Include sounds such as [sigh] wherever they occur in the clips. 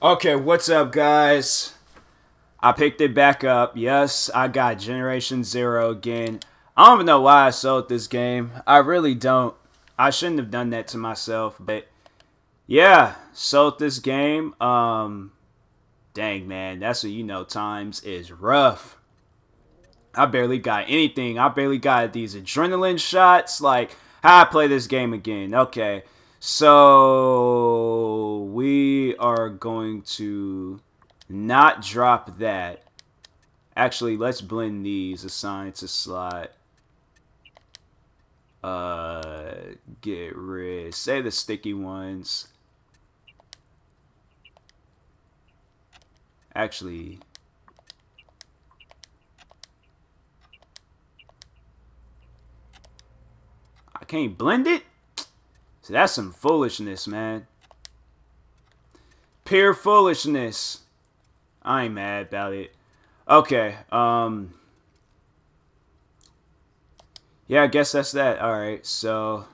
Okay, what's up, guys? I picked it back up. Yes, I got Generation Zero again. I don't even know why I sold this game. I really don't. I shouldn't have done that to myself, but yeah, sold this game. Um, dang, man, that's what you know. Times is rough. I barely got anything. I barely got these adrenaline shots. Like, how I play this game again. Okay. So we are going to not drop that. Actually, let's blend these. Assign to slot. Uh, get rid. Say the sticky ones. Actually, I can't blend it. So that's some foolishness, man. Pure foolishness. I ain't mad about it. Okay, um... Yeah, I guess that's that. Alright, so...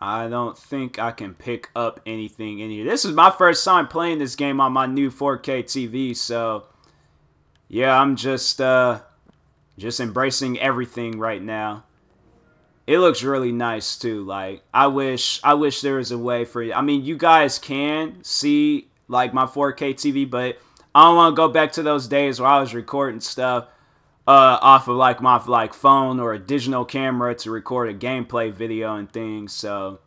I don't think I can pick up anything in here. This is my first time playing this game on my new 4K TV, so... Yeah, I'm just, uh... Just embracing everything right now it looks really nice too. Like I wish I wish there was a way for you. I mean, you guys can see like my 4K TV, but I don't want to go back to those days where I was recording stuff uh, off of like my like phone or a digital camera to record a gameplay video and things. So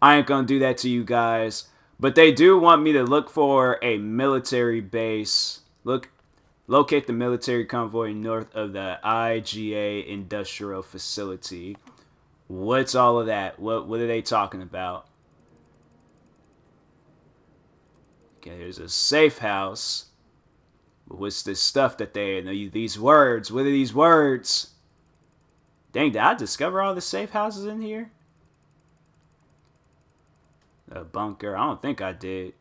I ain't gonna do that to you guys. But they do want me to look for a military base. Look, locate the military convoy north of the IGA industrial facility. What's all of that? What what are they talking about? Okay, there's a safe house. But what's this stuff that they know these words? What are these words? Dang, did I discover all the safe houses in here? A bunker. I don't think I did.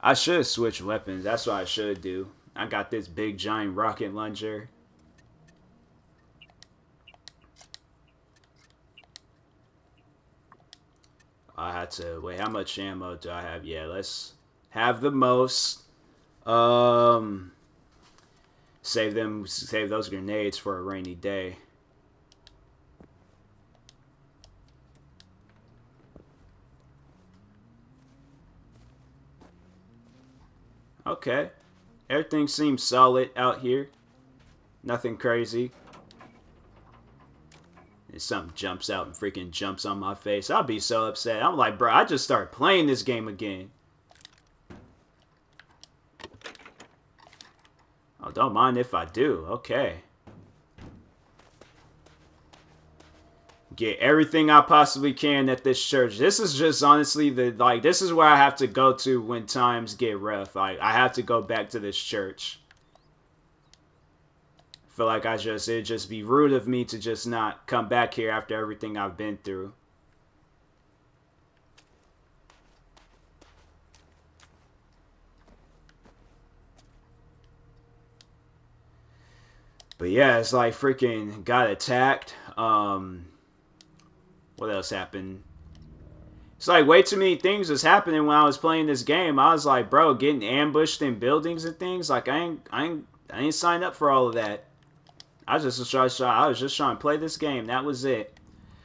I should switch weapons. That's what I should do. I got this big giant rocket launcher. I had to wait. How much ammo do I have? Yeah, let's have the most. Um, save them. Save those grenades for a rainy day. Okay. Everything seems solid out here. Nothing crazy. And something jumps out and freaking jumps on my face. I'll be so upset. I'm like, bro, I just started playing this game again. Oh, don't mind if I do. Okay. Get everything I possibly can at this church. This is just honestly the like this is where I have to go to when times get rough. Like I have to go back to this church. Feel like I just it'd just be rude of me to just not come back here after everything I've been through. But yeah, it's like freaking got attacked. Um what else happened? It's like way too many things was happening when I was playing this game. I was like, bro, getting ambushed in buildings and things. Like I ain't, I ain't, I ain't signed up for all of that. I just was trying, I was just trying to play this game. That was it.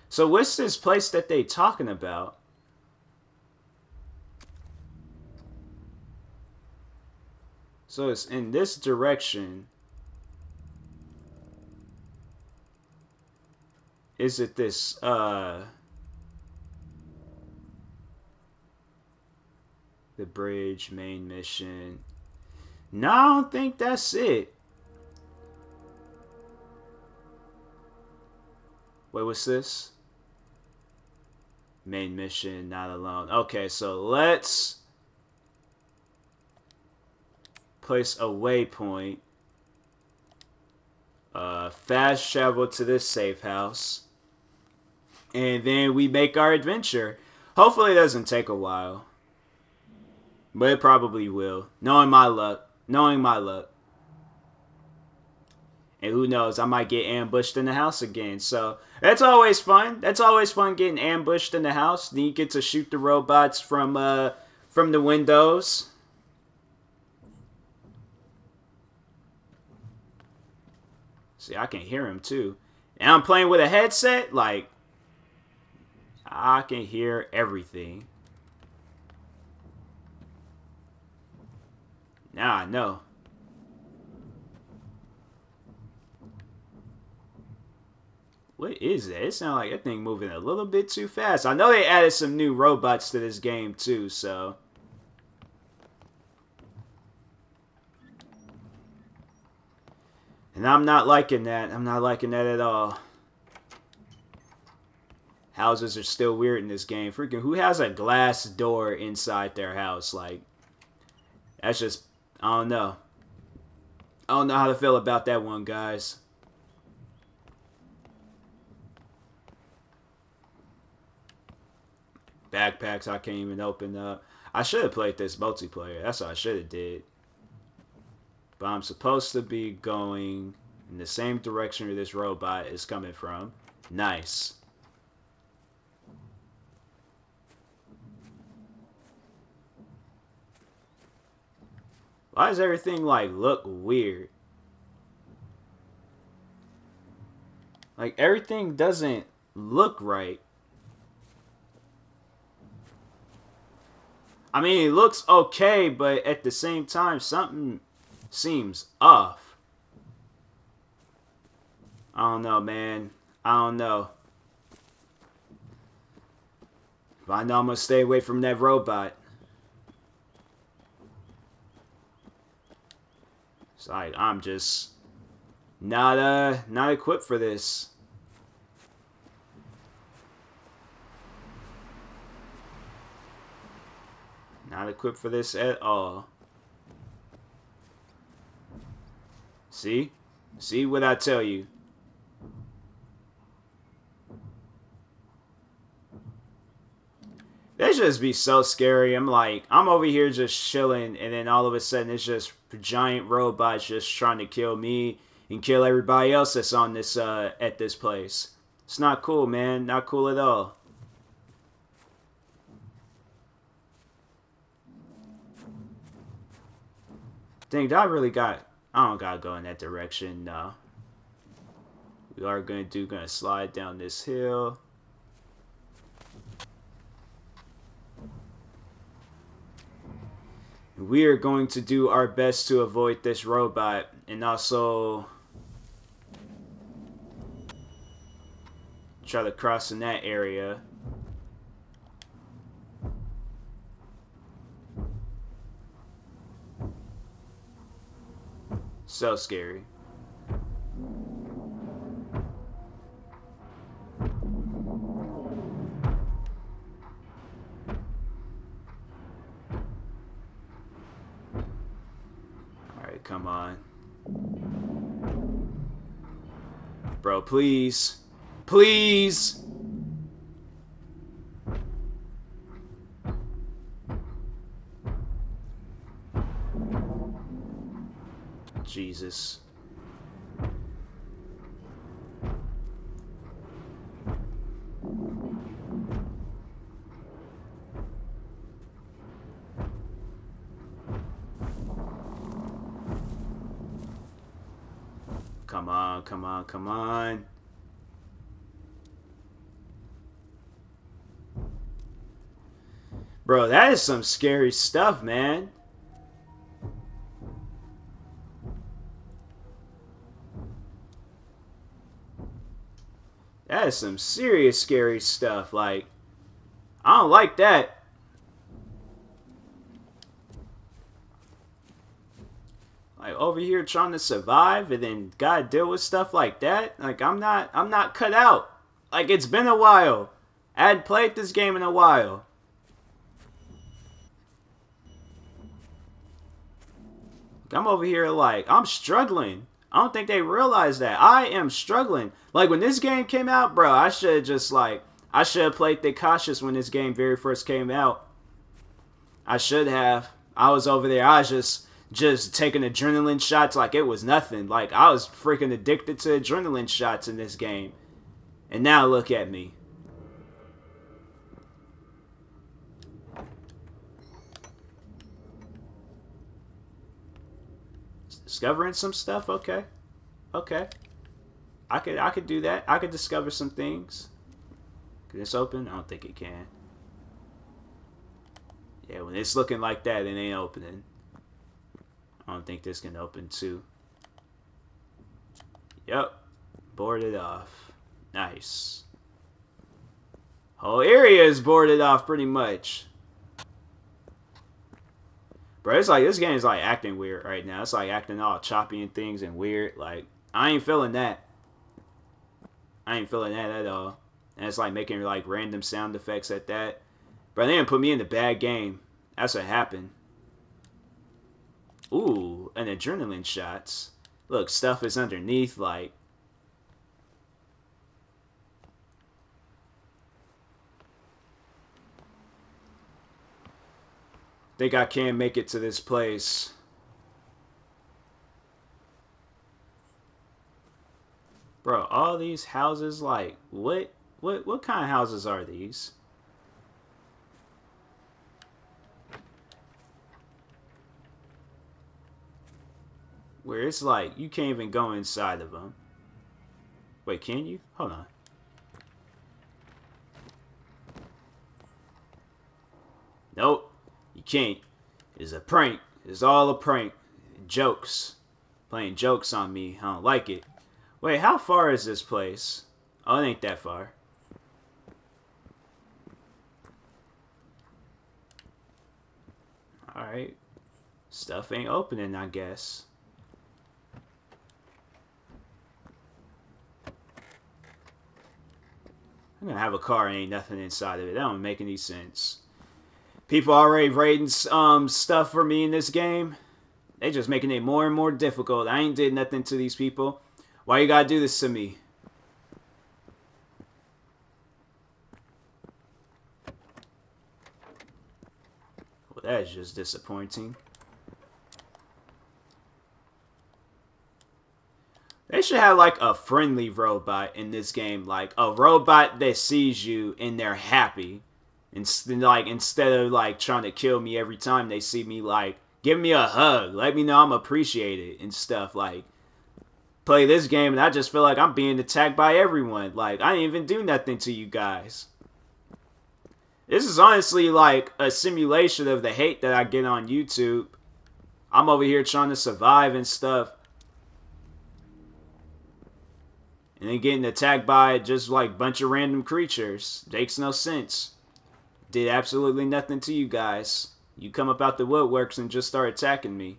So what's this place that they talking about? So it's in this direction. Is it this uh the bridge main mission? No i don't think that's it. Wait what's this? Main mission not alone. Okay so let's place a waypoint uh, fast travel to this safe house and then we make our adventure. Hopefully, it doesn't take a while, but it probably will. Knowing my luck, knowing my luck. And who knows, I might get ambushed in the house again. So that's always fun. That's always fun getting ambushed in the house. Then you get to shoot the robots from uh from the windows. See, I can hear him too. And I'm playing with a headset, like I can hear everything. Now I know. What is that? It sounds like that thing moving a little bit too fast. I know they added some new robots to this game too, so... And I'm not liking that. I'm not liking that at all. Houses are still weird in this game. Freaking, who has a glass door inside their house? Like, that's just, I don't know. I don't know how to feel about that one, guys. Backpacks I can't even open up. I should have played this multiplayer. That's what I should have did. But I'm supposed to be going in the same direction where this robot is coming from. Nice. Why does everything, like, look weird? Like, everything doesn't look right. I mean, it looks okay, but at the same time, something seems off. I don't know, man. I don't know. But I know I'm going to stay away from that robot. Like, I'm just not, uh, not equipped for this. Not equipped for this at all. See? See what I tell you. That just be so scary. I'm like, I'm over here just chilling, and then all of a sudden it's just giant robots just trying to kill me and kill everybody else that's on this uh at this place. It's not cool, man. Not cool at all. Dang, I really got... I don't gotta go in that direction, no. We are gonna do, gonna slide down this hill. We are going to do our best to avoid this robot and also try to cross in that area. So scary. Please. Please! Jesus. Come on, come on, come on. Bro, that is some scary stuff, man. That is some serious scary stuff. Like, I don't like that. Like over here trying to survive and then gotta deal with stuff like that. Like I'm not I'm not cut out. Like it's been a while. I hadn't played this game in a while. I'm over here like I'm struggling. I don't think they realize that. I am struggling. Like when this game came out, bro, I should just like I should have played the cautious when this game very first came out. I should have. I was over there. I was just just taking adrenaline shots like it was nothing. Like I was freaking addicted to adrenaline shots in this game. And now look at me. Discovering some stuff, okay. Okay. I could I could do that. I could discover some things. Can this open? I don't think it can. Yeah, when it's looking like that, it ain't opening. I don't think this can open too. Yep. Boarded off. Nice. Oh, Whole area is boarded off pretty much. Bro, it's like this game is like acting weird right now. It's like acting all choppy and things and weird. Like I ain't feeling that. I ain't feeling that at all. And it's like making like random sound effects at that. But they didn't put me in the bad game. That's what happened. Ooh, an adrenaline shots. Look, stuff is underneath like think I can make it to this place. Bro, all these houses, like, what, what, what kind of houses are these? Where it's like, you can't even go inside of them. Wait, can you? Hold on. Nope. You can't. It's a prank. It's all a prank. Jokes. Playing jokes on me. I don't like it. Wait, how far is this place? Oh, it ain't that far. Alright. Stuff ain't opening, I guess. I'm gonna have a car and ain't nothing inside of it. That don't make any sense. People already rating um, stuff for me in this game. They just making it more and more difficult. I ain't did nothing to these people. Why you gotta do this to me? Well, that is just disappointing. They should have like a friendly robot in this game, like a robot that sees you and they're happy. Instead, like instead of like trying to kill me every time they see me, like give me a hug, let me know I'm appreciated and stuff. Like play this game and I just feel like I'm being attacked by everyone. Like I didn't even do nothing to you guys. This is honestly like a simulation of the hate that I get on YouTube. I'm over here trying to survive and stuff. And then getting attacked by just like bunch of random creatures. Makes no sense did absolutely nothing to you guys. You come up out the woodworks and just start attacking me.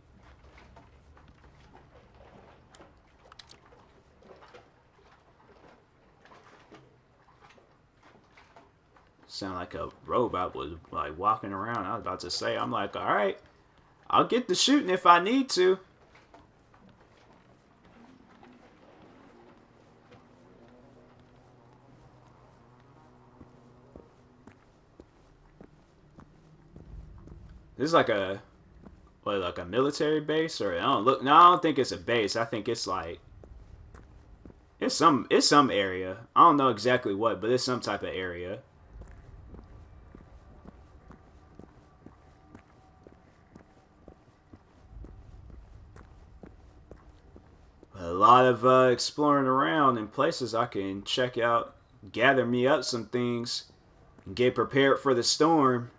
Sound like a robot was like walking around. I was about to say, I'm like, all right, I'll get the shooting if I need to. This is like a what like a military base or I don't look no I don't think it's a base. I think it's like it's some it's some area. I don't know exactly what, but it's some type of area. A lot of uh, exploring around in places I can check out, gather me up some things, and get prepared for the storm.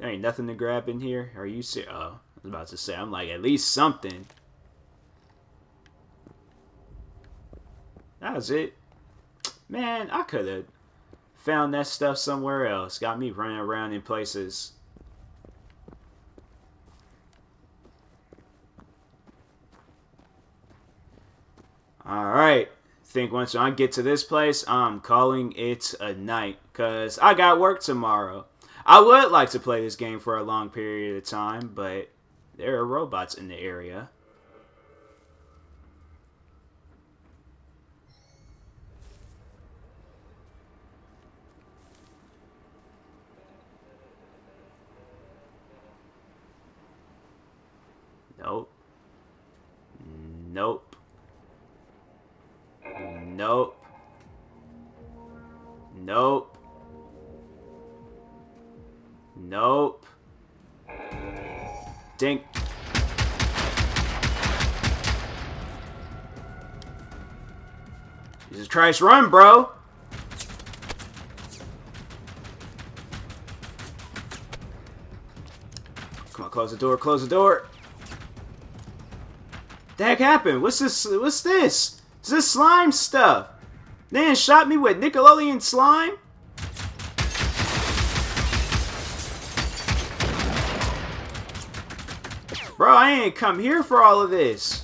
There ain't nothing to grab in here. Are you serious? Oh, I was about to say, I'm like, at least something. That was it. Man, I could have found that stuff somewhere else. Got me running around in places. Alright. Think once I get to this place, I'm calling it a night. Because I got work tomorrow. I would like to play this game for a long period of time, but there are robots in the area. Nope. Nope. Nope. Nope. Dink. Jesus Christ, run, bro! Come on, close the door, close the door. The heck happened? What's this? What's this? Is this slime stuff? Man shot me with Nickelodeon slime? Bro, I ain't come here for all of this.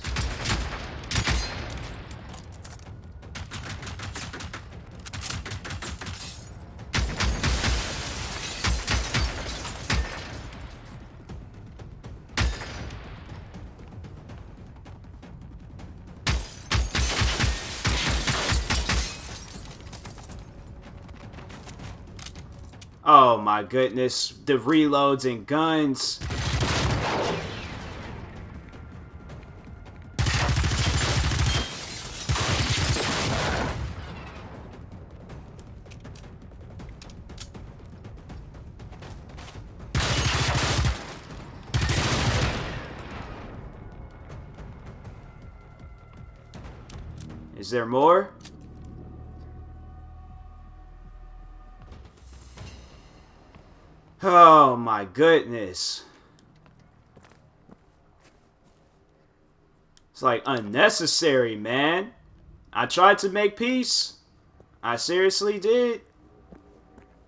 Oh my goodness, the reloads and guns. Is there more? Oh my goodness. It's like unnecessary, man. I tried to make peace. I seriously did.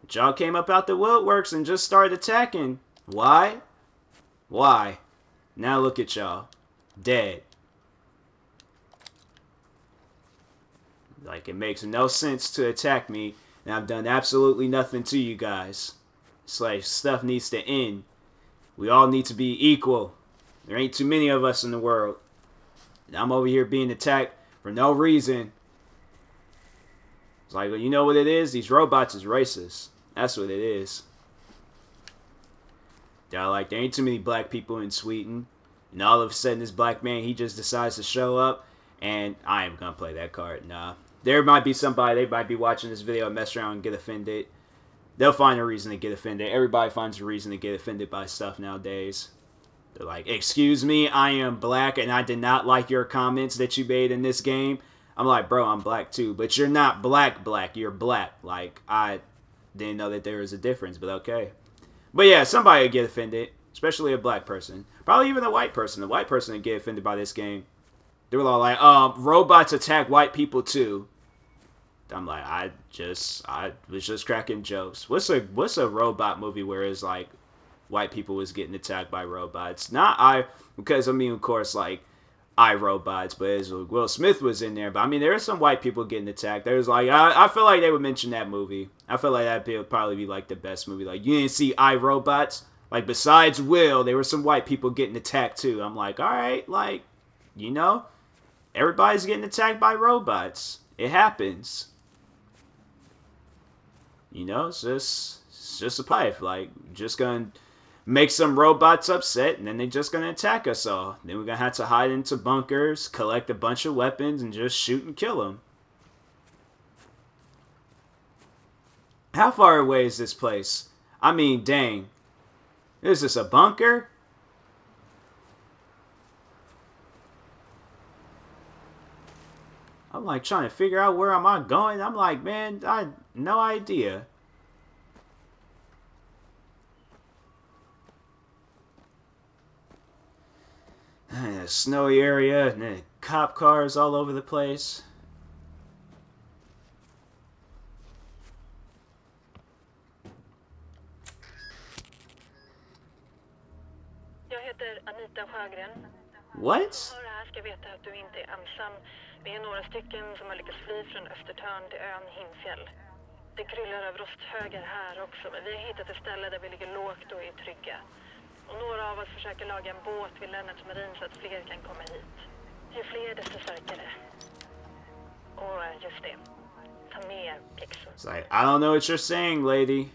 Y'all came up out the woodworks and just started attacking. Why? Why? Now look at y'all. Dead. Like, it makes no sense to attack me, and I've done absolutely nothing to you guys. It's like stuff needs to end. We all need to be equal. There ain't too many of us in the world. And I'm over here being attacked for no reason. It's like, well, you know what it is? These robots is racist. That's what it is. They're like, there ain't too many black people in Sweden. And all of a sudden, this black man, he just decides to show up. And I am going to play that card. Nah. There might be somebody, they might be watching this video and mess around and get offended they'll find a reason to get offended. Everybody finds a reason to get offended by stuff nowadays. They're like, excuse me, I am black and I did not like your comments that you made in this game. I'm like, bro, I'm black too, but you're not black black, you're black. Like, I didn't know that there was a difference, but okay. But yeah, somebody would get offended, especially a black person. Probably even a white person. The white person would get offended by this game. They were all like, um, robots attack white people too. I'm like, I just, I was just cracking jokes. What's a what's a robot movie where it's like white people was getting attacked by robots? Not I, because I mean, of course, like I robots, but as Will Smith was in there. But I mean, there are some white people getting attacked. There's like, I, I feel like they would mention that movie. I feel like that would probably be like the best movie. Like you didn't see I Robots. Like besides Will, there were some white people getting attacked too. I'm like, all right, like, you know, everybody's getting attacked by robots. It happens. You know, it's just it's just a pipe. Like, just gonna make some robots upset, and then they're just gonna attack us all. Then we're gonna have to hide into bunkers, collect a bunch of weapons, and just shoot and kill them. How far away is this place? I mean, dang. Is this a bunker? I'm like trying to figure out where am I going. I'm like, man, I no idea. [sighs] A snowy area and cop cars all over the place. Jag heter Anita Sjögren. What? Hör här ska veta att du inte är ensam. Vi är några stycken som har lyckats fly från Östertörn till ön Himfjäll. Det kryllar av rosthögar här också, men vi har hittat ett ställe där vi ligger lågt och är trygga. Och några av oss försöker laga en båt vid Lennarts marin så att fler kan komma hit. Ju fler desto starkare. Och just det, ta med. It's like, I don't know what you're saying, lady.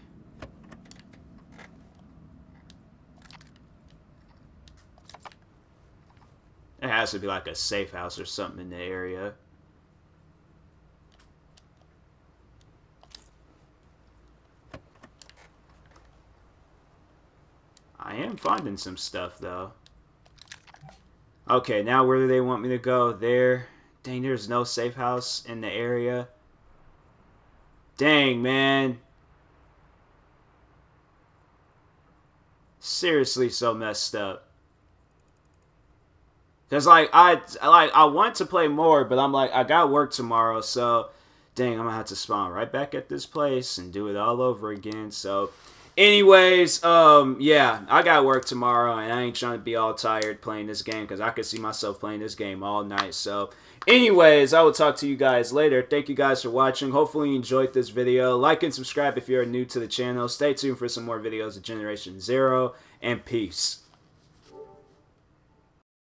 It has to be like a safe house or something in the area. I finding some stuff, though. Okay, now where do they want me to go? There. Dang, there's no safe house in the area. Dang, man. Seriously so messed up. Cause like I like I want to play more, but I'm like I got work tomorrow, so dang, I'm gonna have to spawn right back at this place and do it all over again. So Anyways, um, yeah, I got work tomorrow, and I ain't trying to be all tired playing this game because I could see myself playing this game all night. So, anyways, I will talk to you guys later. Thank you guys for watching. Hopefully, you enjoyed this video. Like and subscribe if you're new to the channel. Stay tuned for some more videos of Generation Zero, and peace.